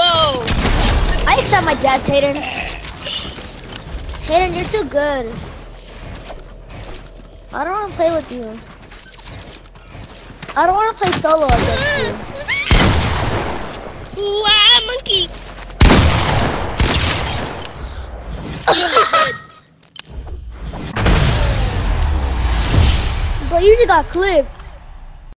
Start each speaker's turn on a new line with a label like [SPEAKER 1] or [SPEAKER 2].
[SPEAKER 1] Whoa!
[SPEAKER 2] I accept my dad, Haydn. Haydn, you're too good. I don't want to play with you. I don't want to play solo against you.
[SPEAKER 1] Ooh, ah, monkey. So good.
[SPEAKER 2] But you just got clipped.